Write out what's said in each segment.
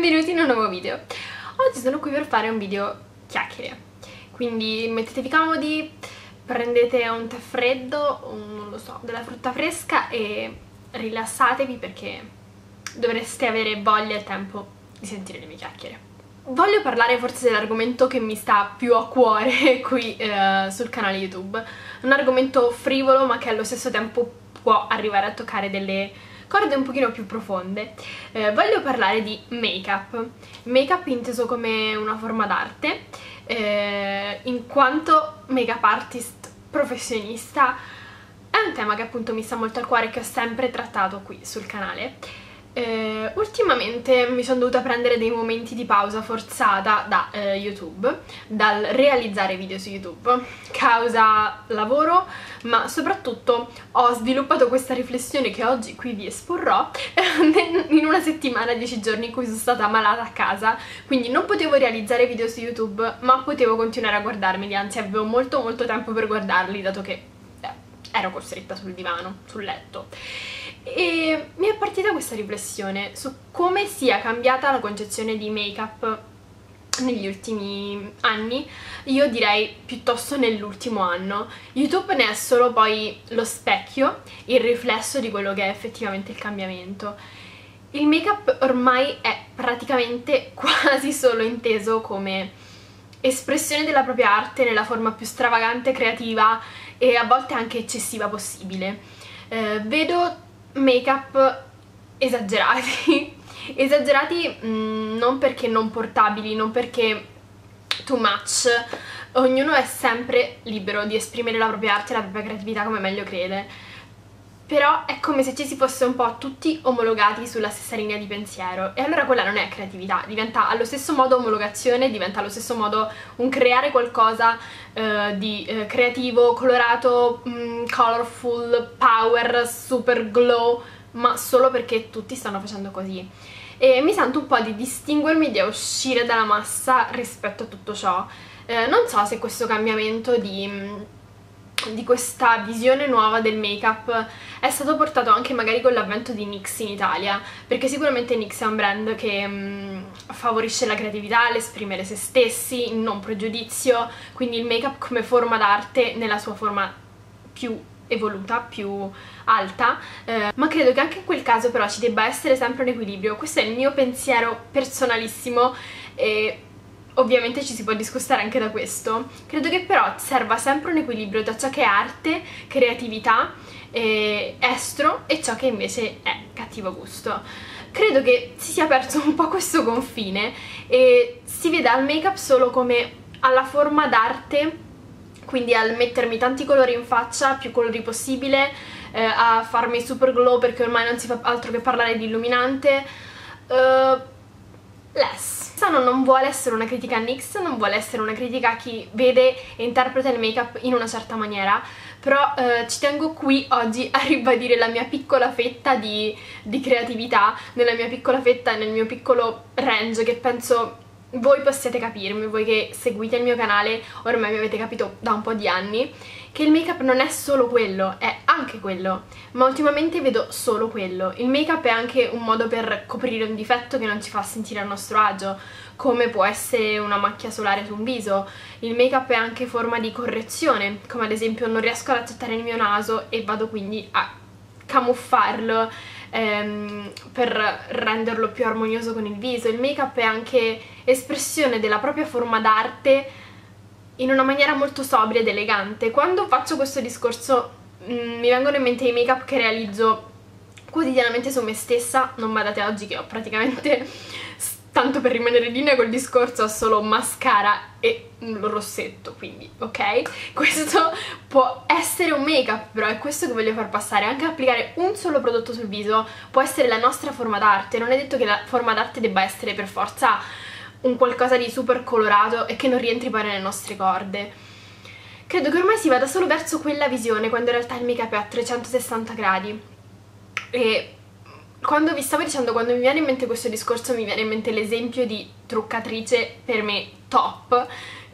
benvenuti in un nuovo video. Oggi sono qui per fare un video chiacchiere. Quindi mettetevi comodi, prendete un tè freddo, un, non lo so, della frutta fresca e rilassatevi perché dovreste avere voglia e tempo di sentire le mie chiacchiere. Voglio parlare forse dell'argomento che mi sta più a cuore qui eh, sul canale YouTube. Un argomento frivolo ma che allo stesso tempo può arrivare a toccare delle corde un pochino più profonde. Eh, voglio parlare di make-up. Make-up inteso come una forma d'arte, eh, in quanto make-up artist professionista è un tema che appunto mi sta molto al cuore e che ho sempre trattato qui sul canale eh, ultimamente mi sono dovuta prendere dei momenti di pausa forzata da eh, YouTube, dal realizzare video su YouTube, causa lavoro, ma soprattutto ho sviluppato questa riflessione che oggi qui vi esporrò in una settimana, 10 giorni in cui sono stata malata a casa, quindi non potevo realizzare video su YouTube, ma potevo continuare a guardarmeli, anzi avevo molto molto tempo per guardarli, dato che eh, ero costretta sul divano, sul letto e mi è partita questa riflessione su come sia cambiata la concezione di make-up negli ultimi anni, io direi piuttosto nell'ultimo anno. YouTube ne è solo poi lo specchio, il riflesso di quello che è effettivamente il cambiamento. Il make-up ormai è praticamente quasi solo inteso come espressione della propria arte nella forma più stravagante, creativa e a volte anche eccessiva possibile. Eh, vedo make-up esagerati. Esagerati mh, mm, non perché non portabili, non perché too much. Ognuno è sempre libero di esprimere la propria arte e la propria creatività come meglio crede però è come se ci si fosse un po' tutti omologati sulla stessa linea di pensiero e allora quella non è creatività, diventa allo stesso modo omologazione, diventa allo stesso modo un creare qualcosa uh, di uh, creativo, colorato, um, colorful, power, super glow, ma solo perché tutti stanno facendo così. E mi sento un po' di distinguermi, di uscire dalla massa rispetto a tutto ciò. Eh, non so se questo cambiamento di di questa visione nuova del make-up è stato portato anche magari con l'avvento di NYX in Italia perché sicuramente NYX è un brand che mh, mm, favorisce la creatività, l'esprimere se stessi, il non pregiudizio quindi il make-up come forma d'arte nella sua forma più evoluta, più alta, eh, ma credo che anche in quel caso però ci debba essere sempre un equilibrio. Questo è il mio pensiero personalissimo e ovviamente ci si può discostare anche da questo. Credo che però serva sempre un equilibrio tra ciò che è arte, creatività, eh, estro e ciò che invece è cattivo gusto. Credo che si sia perso un po' questo confine e si veda il make-up solo come alla forma d'arte, quindi al mettermi tanti colori in faccia, più colori possibile, eh, a farmi super glow perché ormai non si fa altro che parlare di illuminante, uh, less. Questa non vuole essere una critica a NYX, non vuole essere una critica a chi vede e interpreta il make-up in una certa maniera, però eh, ci tengo qui oggi a ribadire la mia piccola fetta di, di creatività, nella mia piccola fetta, nel mio piccolo range che penso voi possiate capirmi, voi che seguite il mio canale ormai mi avete capito da un po' di anni che il make up non è solo quello, è anche quello. Ma ultimamente vedo solo quello. Il make up è anche un modo per coprire un difetto che non ci fa sentire a nostro agio come può essere una macchia solare su un viso. Il make up è anche forma di correzione come ad esempio non riesco ad accettare il mio naso e vado quindi a camuffarlo ehm, per renderlo più armonioso con il viso. Il make up è anche espressione della propria forma d'arte in una maniera molto sobria ed elegante. Quando faccio questo discorso mh, mm, mi vengono in mente i make up che realizzo quotidianamente su me stessa, non badate oggi che ho praticamente tanto per rimanere in linea col discorso ho solo mascara e rossetto quindi ok? Questo può essere un make up però è questo che voglio far passare. Anche applicare un solo prodotto sul viso può essere la nostra forma d'arte. Non è detto che la forma d'arte debba essere per forza un qualcosa di super colorato e che non rientri poi nelle nostre corde. Credo che ormai si vada solo verso quella visione quando in realtà il make up è a 360 gradi. E quando vi stavo dicendo, quando mi viene in mente questo discorso mi viene in mente l'esempio di truccatrice per me top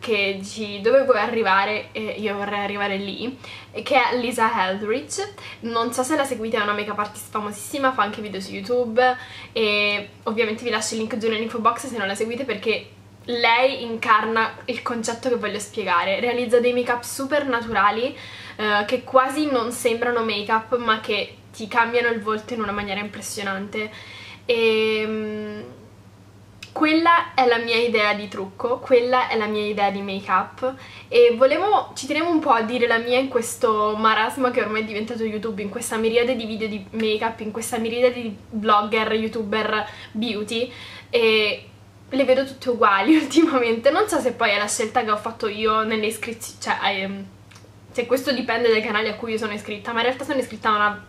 che dici dove vuoi arrivare e io vorrei arrivare lì che è Lisa Eldridge. Non so se la seguite è una make up artist famosissima fa anche video su youtube e ovviamente vi lascio il link giù nell'info box se non la seguite perché lei incarna il concetto che voglio spiegare. Realizza dei make up super naturali eh, che quasi non sembrano make up ma che ti cambiano il volto in una maniera impressionante. E ehm, quella è la mia idea di trucco, quella è la mia idea di make up e volevo, ci tenevo un po' a dire la mia in questo marasma che ormai è diventato YouTube, in questa miriade di video di make up, in questa miriade di blogger, youtuber, beauty e le vedo tutte uguali ultimamente, non so se poi è la scelta che ho fatto io nelle iscrizioni, cioè ehm, se questo dipende dai canali a cui io sono iscritta, ma in realtà sono iscritta a una,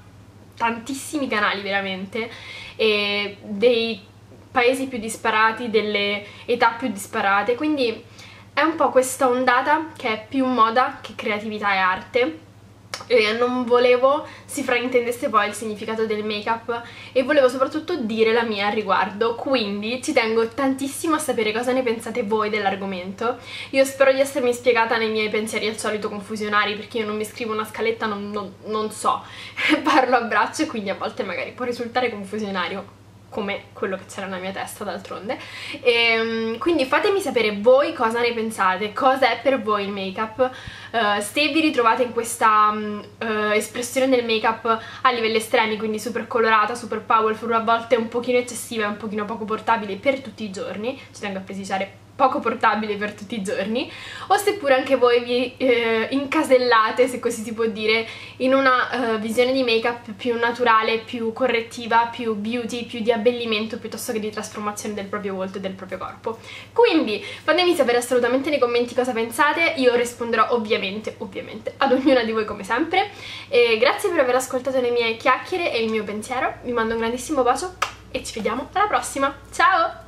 tantissimi canali veramente e dei paesi più disparati, delle età più disparate, quindi è un po' questa ondata che è più moda che creatività e arte. E non volevo si fraintendesse poi il significato del make up e volevo soprattutto dire la mia al riguardo. Quindi ci tengo tantissimo a sapere cosa ne pensate voi dell'argomento. Io spero di essermi spiegata nei miei pensieri al solito confusionari perché io non mi scrivo una scaletta non, non, non so. Parlo a braccio e quindi a volte magari può risultare confusionario come quello che c'era nella mia testa d'altronde. E ehm, quindi fatemi sapere voi cosa ne pensate, cosa è per voi il make-up? Uh, se vi ritrovate in questa uh, espressione del make-up a livelli estremi, quindi super colorata, super powerful, a volte un pochino eccessiva e un pochino poco portabile per tutti i giorni, ci tengo a precisare poco portabile per tutti i giorni o seppure anche voi vi eh, incasellate, se così si può dire, in una uh, visione di make-up più naturale, più correttiva, più beauty, più di abbellimento piuttosto che di trasformazione del proprio volto e del proprio corpo. Quindi fatemi sapere assolutamente nei commenti cosa pensate, io risponderò ovviamente, ovviamente ad ognuna di voi come sempre e grazie per aver ascoltato le mie chiacchiere e il mio pensiero, vi mando un grandissimo bacio e ci vediamo alla prossima, ciao!